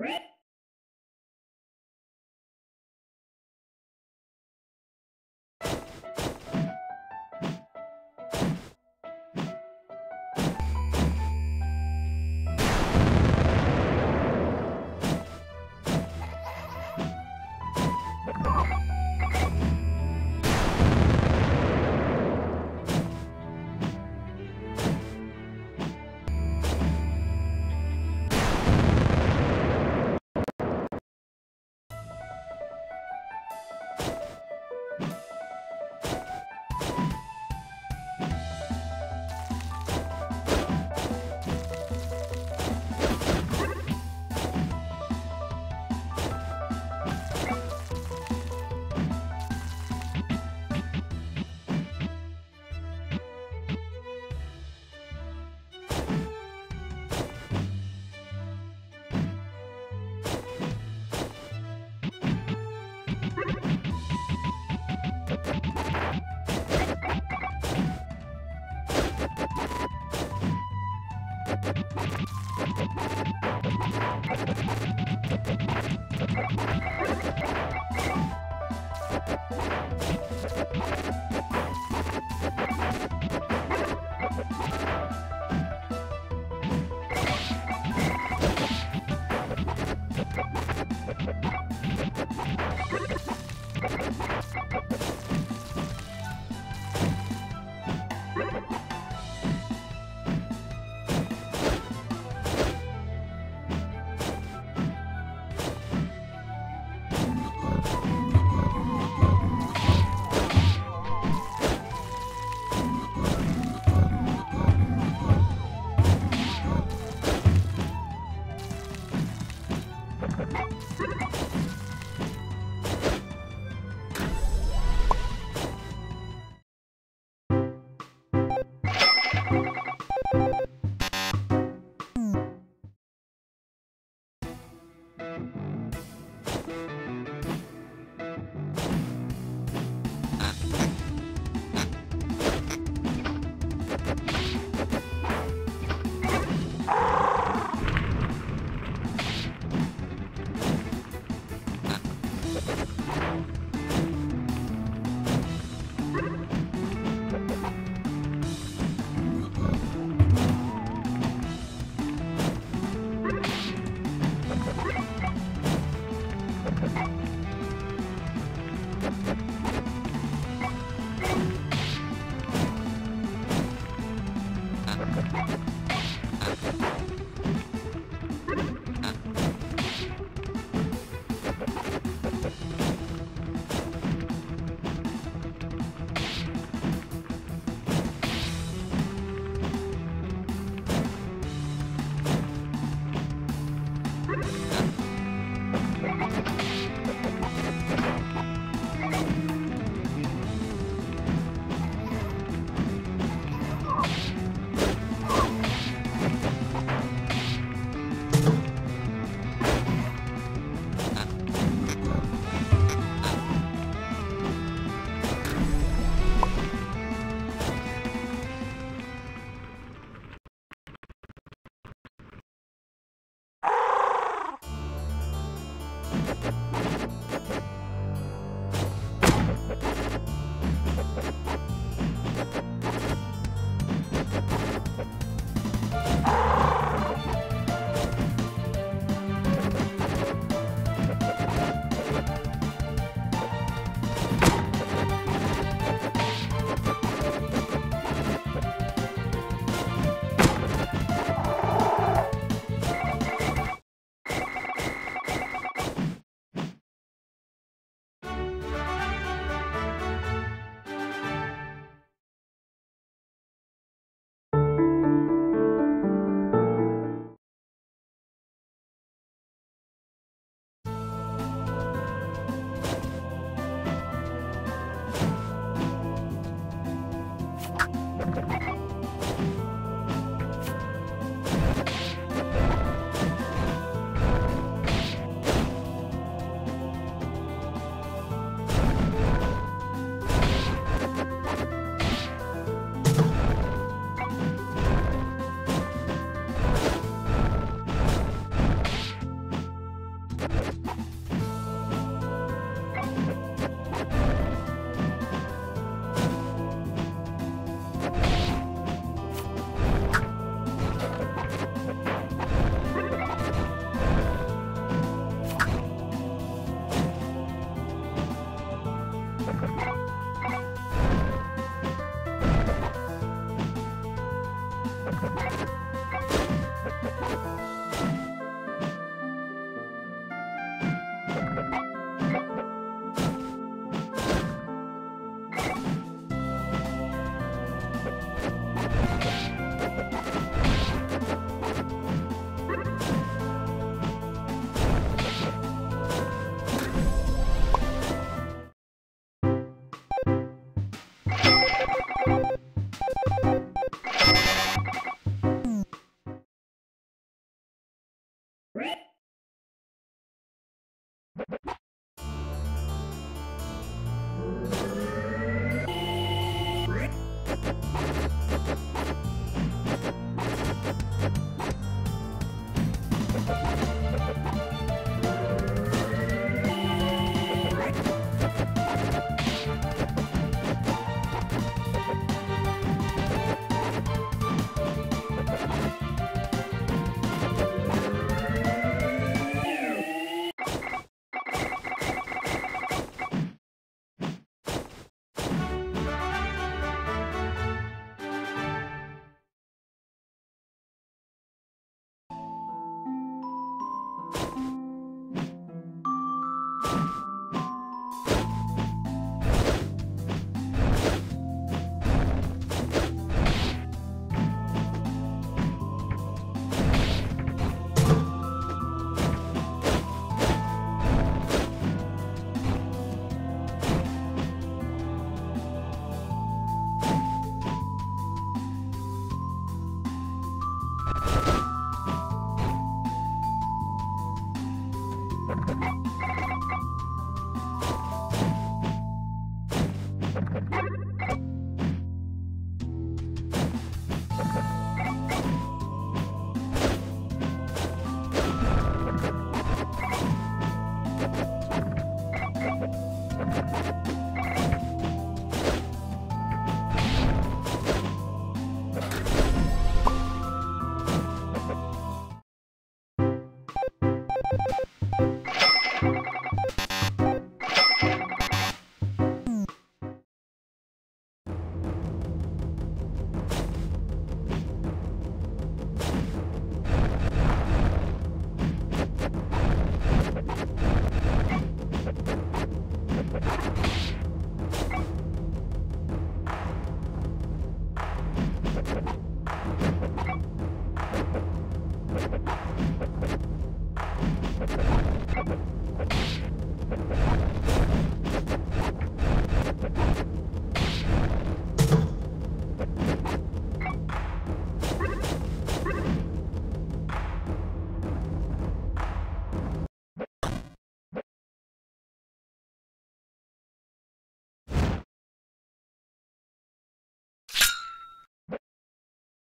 Right?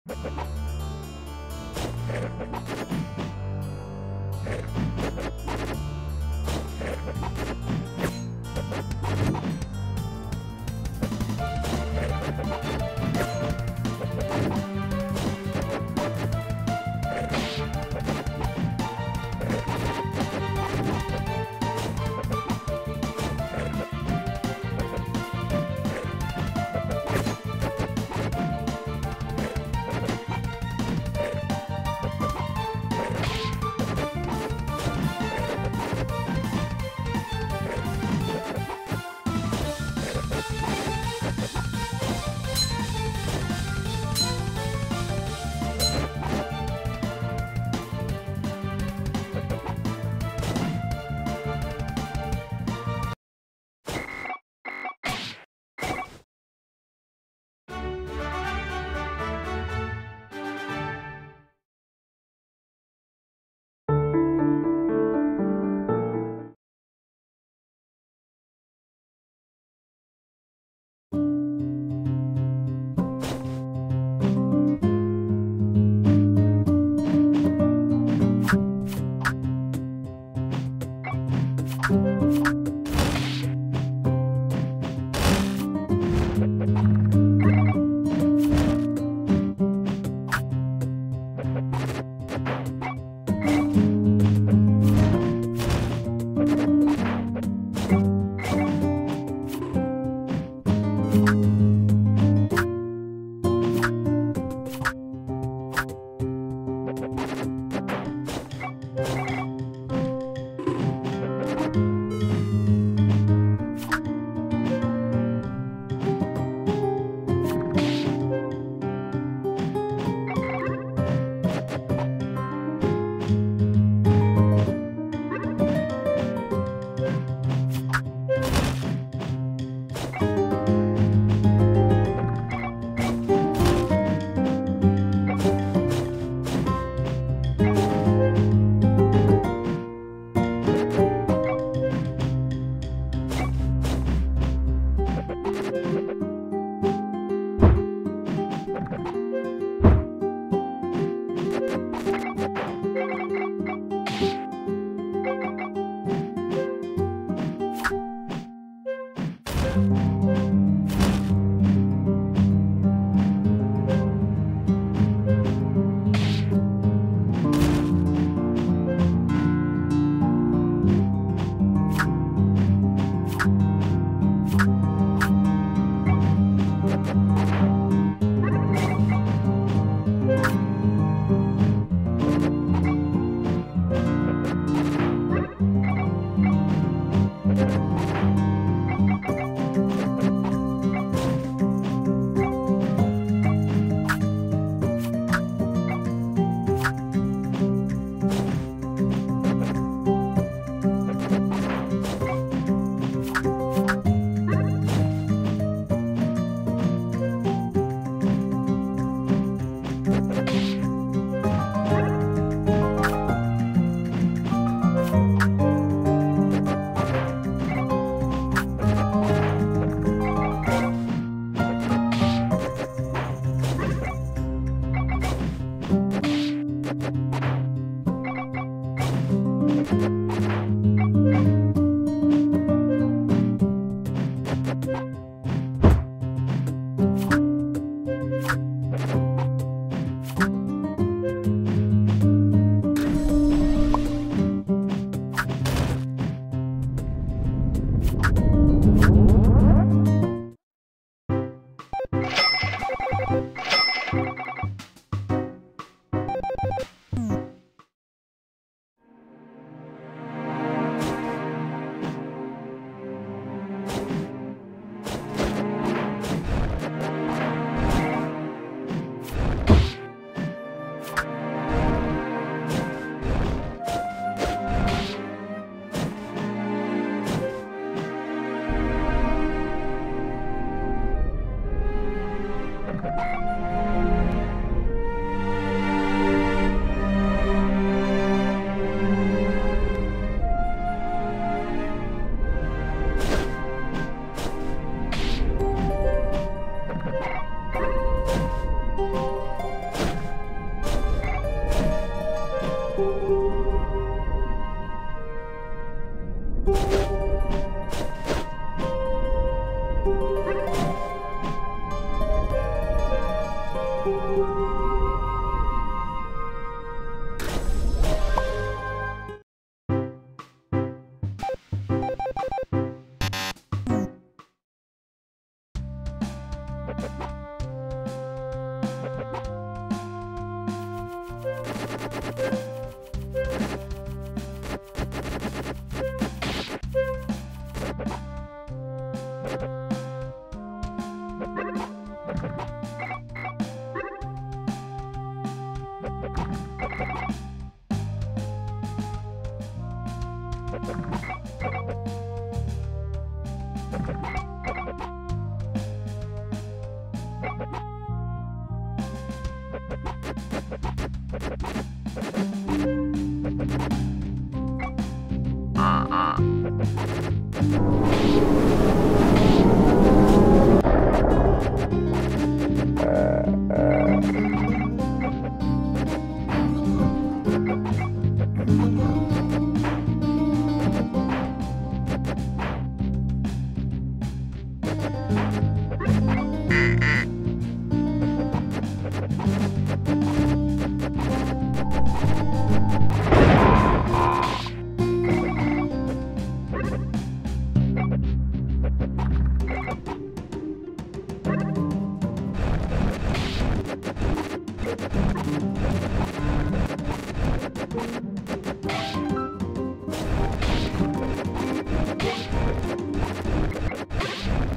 you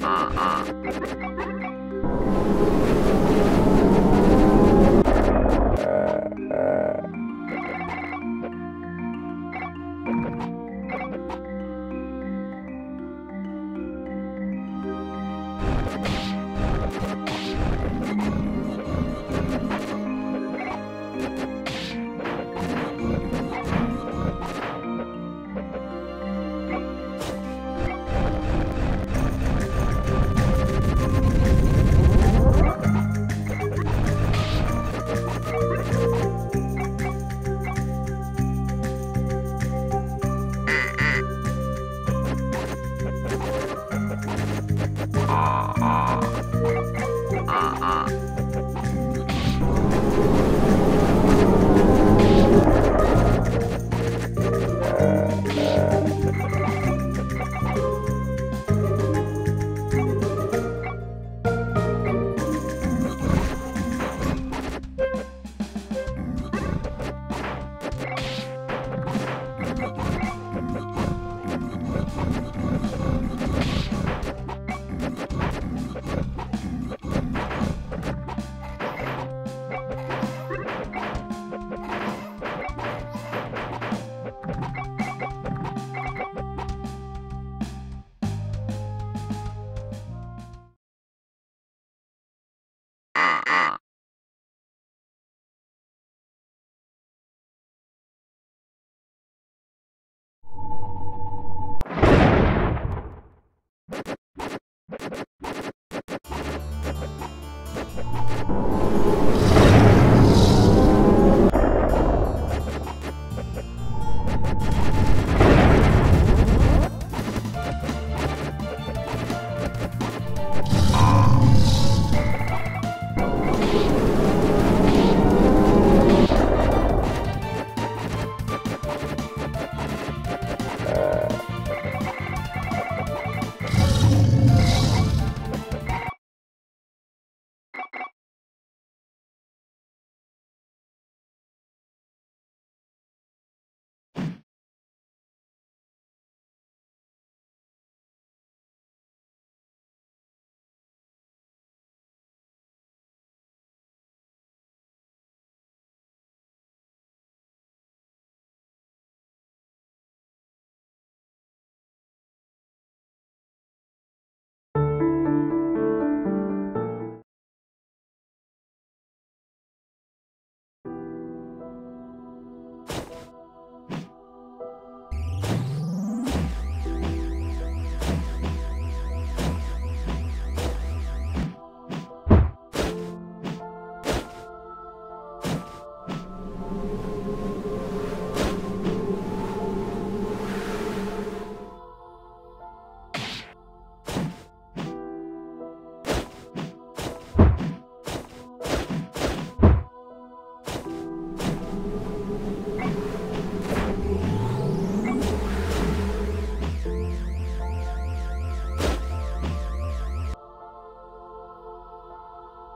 ああ。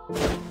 you